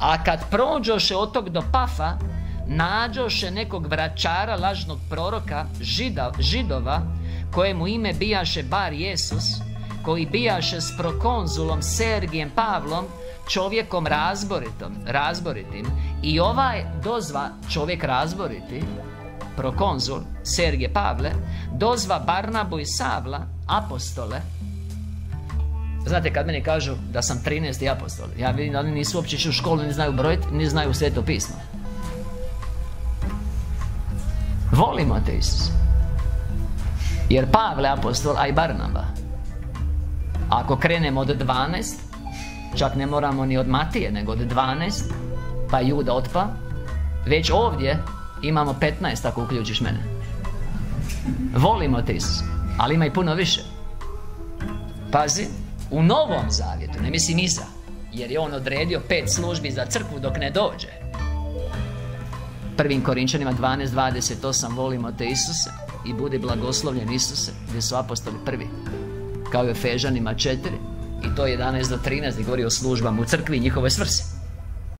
A kad prođoše od tog do Pafa Nađoše nekog vračara lažnog proroka Židova Kojemu ime bijaše Bar Jesus Koji bijaše s prokonzulom Sergijem Pavlom Čovjekom razboritom, razboritim. I ovaj dozva čovjek razboriti Prokonzul Sergije Pavle Dozva Barnabu i Savla Apostole Znate kad meni kažu da sam 13. apostol Ja vidim da oni nisu uopće išli u školu Ni znaju brojiti, ni znaju sveto pismo. Volimo te Isus. Jer Pavle apostol, a i Barnaba Ako krenemo od 12 Čak ne moramo ni od Matije, nego od 12 Pa Juda otpa Već ovdje imamo 15 ako uključiš mene. Volimo te Isus Ali ima i puno više. Pazi U Novom Zavjetu, ne mislim iza Jer je on odredio pet službi za crkvu dok ne dođe. Prvim Korinčanima 12.28 Volimo te Isuse I budi blagoslovljen Isuse Gdje su apostoli prvi Kao i u Fežanima 4 I to 11 do 13 Gdje govori o službama u crkvi i njihovoj svrsi